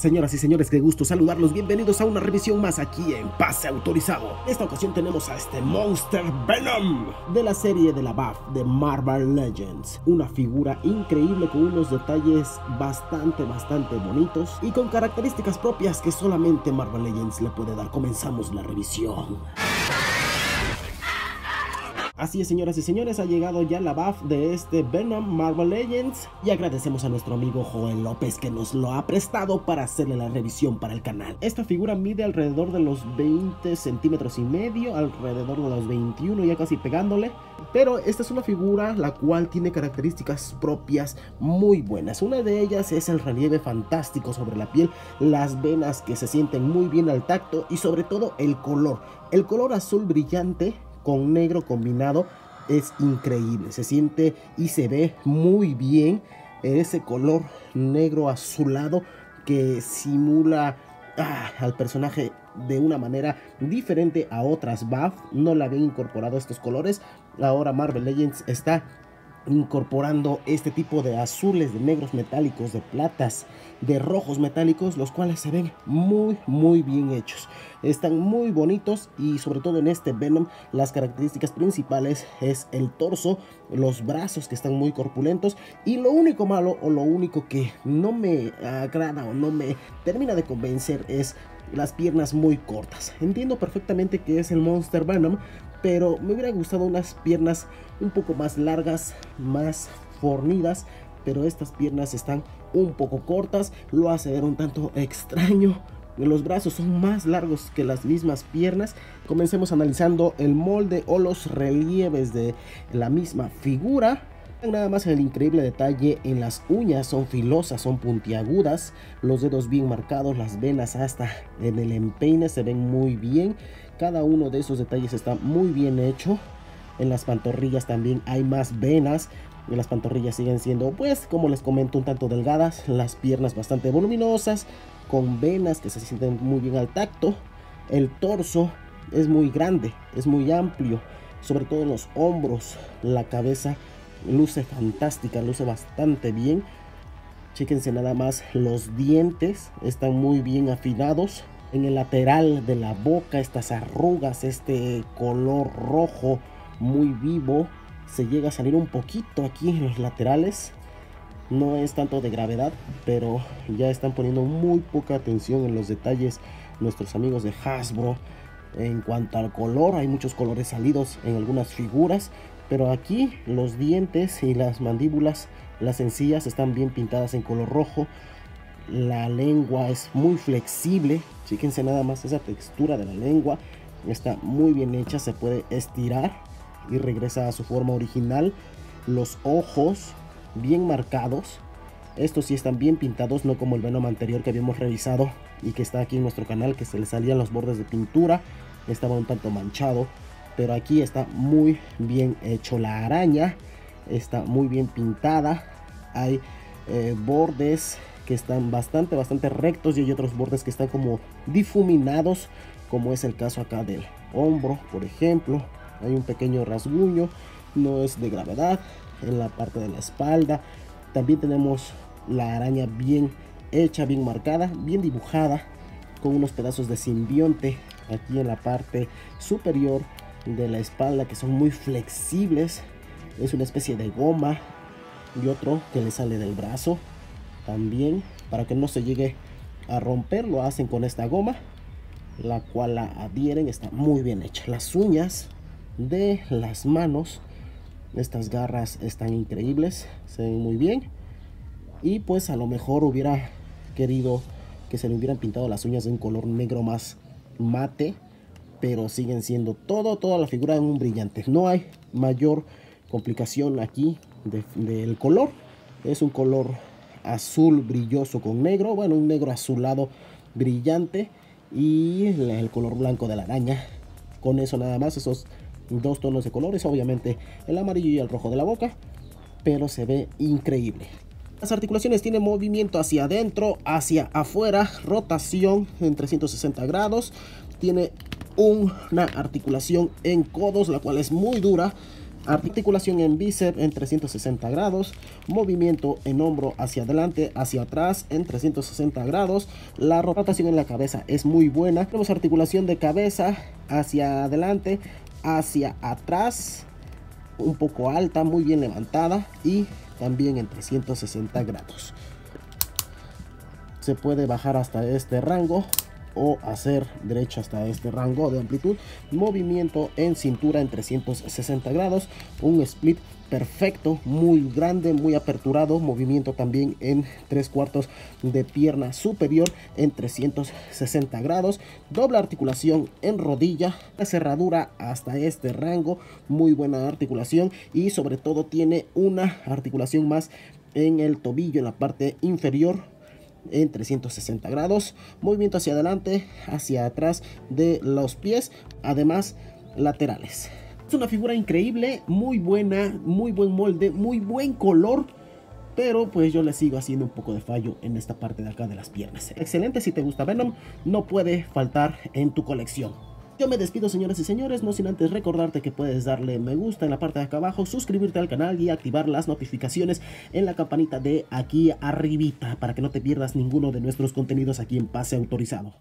Señoras y señores, qué gusto saludarlos. Bienvenidos a una revisión más aquí en Pase Autorizado. En esta ocasión tenemos a este Monster Venom de la serie de la BAF de Marvel Legends. Una figura increíble con unos detalles bastante, bastante bonitos y con características propias que solamente Marvel Legends le puede dar. Comenzamos la revisión. Así es, señoras y señores, ha llegado ya la buff de este Venom Marvel Legends y agradecemos a nuestro amigo Joel López que nos lo ha prestado para hacerle la revisión para el canal. Esta figura mide alrededor de los 20 centímetros y medio, alrededor de los 21 ya casi pegándole, pero esta es una figura la cual tiene características propias muy buenas. Una de ellas es el relieve fantástico sobre la piel, las venas que se sienten muy bien al tacto y sobre todo el color. El color azul brillante con negro combinado es increíble. Se siente y se ve muy bien ese color negro azulado que simula ah, al personaje de una manera diferente a otras buff. No la habían incorporado estos colores. Ahora Marvel Legends está incorporando este tipo de azules, de negros metálicos, de platas, de rojos metálicos, los cuales se ven muy muy bien hechos. Están muy bonitos y sobre todo en este Venom las características principales es el torso, los brazos que están muy corpulentos y lo único malo o lo único que no me agrada o no me termina de convencer es las piernas muy cortas. Entiendo perfectamente que es el Monster Venom, pero me hubiera gustado unas piernas un poco más largas, más fornidas, pero estas piernas están un poco cortas, lo hace un tanto extraño. Los brazos son más largos que las mismas piernas. Comencemos analizando el molde o los relieves de la misma figura. Nada más el increíble detalle en las uñas, son filosas, son puntiagudas, los dedos bien marcados, las venas hasta en el empeine se ven muy bien. Cada uno de esos detalles está muy bien hecho. En las pantorrillas también hay más venas. Y las pantorrillas siguen siendo, pues, como les comento, un tanto delgadas. Las piernas bastante voluminosas, con venas que se sienten muy bien al tacto. El torso es muy grande, es muy amplio, sobre todo los hombros, la cabeza luce fantástica, luce bastante bien. Chéquense nada más, los dientes están muy bien afilados. En el lateral de la boca, estas arrugas, este color rojo muy vivo. Se llega a salir un poquito aquí en los laterales. No es tanto de gravedad, pero ya están poniendo muy poca atención en los detalles nuestros amigos de Hasbro. En cuanto al color, hay muchos colores salidos en algunas figuras, pero aquí los dientes y las mandíbulas, las encías están bien pintadas en color rojo. La lengua es muy flexible. Fíjense nada más esa textura de la lengua. Está muy bien hecha, se puede estirar y regresa a su forma original. Los ojos bien marcados. Estos sí están bien pintados, no como el Venom anterior que habíamos revisado y que está aquí en nuestro canal, que se le salían los bordes de pintura. Estaba un tanto manchado pero aquí está muy bien hecho. La araña está muy bien pintada. Hay eh, bordes que están bastante bastante rectos y hay otros bordes que están como difuminados como es el caso acá del hombro por ejemplo. Hay un pequeño rasguño no es de gravedad en la parte de la espalda. También tenemos la araña bien hecha bien marcada bien dibujada con unos pedazos de simbionte aquí en la parte superior de la espalda que son muy flexibles. Es una especie de goma y otro que le sale del brazo también para que no se llegue a romper lo hacen con esta goma la cual la adhieren está muy bien hecha las uñas de las manos estas garras están increíbles se ven muy bien y pues a lo mejor hubiera querido que se le hubieran pintado las uñas de un color negro más mate pero siguen siendo todo, toda la figura en un brillante. No hay mayor complicación aquí del color. Es un color azul brilloso con negro, bueno, un negro azulado brillante y el color blanco de la araña. Con eso nada más, esos dos tonos de colores, obviamente el amarillo y el rojo de la boca, pero se ve increíble. Las articulaciones tienen movimiento hacia adentro, hacia afuera, rotación en 360 grados, tiene una articulación en codos, la cual es muy dura. articulación en bíceps en 360 grados, movimiento en hombro hacia adelante, hacia atrás en 360 grados, la rotación en la cabeza es muy buena, tenemos articulación de cabeza hacia adelante, hacia atrás, un poco alta, muy bien levantada y también en 360 grados. Se puede bajar hasta este rango o hacer derecha hasta este rango de amplitud. Movimiento en cintura en 360 grados. Un split perfecto, muy grande, muy aperturado. Movimiento también en tres cuartos de pierna superior en 360 grados. Doble articulación en rodilla. La cerradura hasta este rango. Muy buena articulación y sobre todo tiene una articulación más en el tobillo en la parte inferior en 360 grados, movimiento hacia adelante, hacia atrás de los pies, además laterales. Es una figura increíble, muy buena, muy buen molde, muy buen color. Pero pues yo le sigo haciendo un poco de fallo en esta parte de acá de las piernas. Excelente, si te gusta Venom, no puede faltar en tu colección. Yo me despido señoras y señores, no sin antes recordarte que puedes darle me gusta en la parte de acá abajo, suscribirte al canal y activar las notificaciones en la campanita de aquí arribita para que no te pierdas ninguno de nuestros contenidos aquí en Pase Autorizado.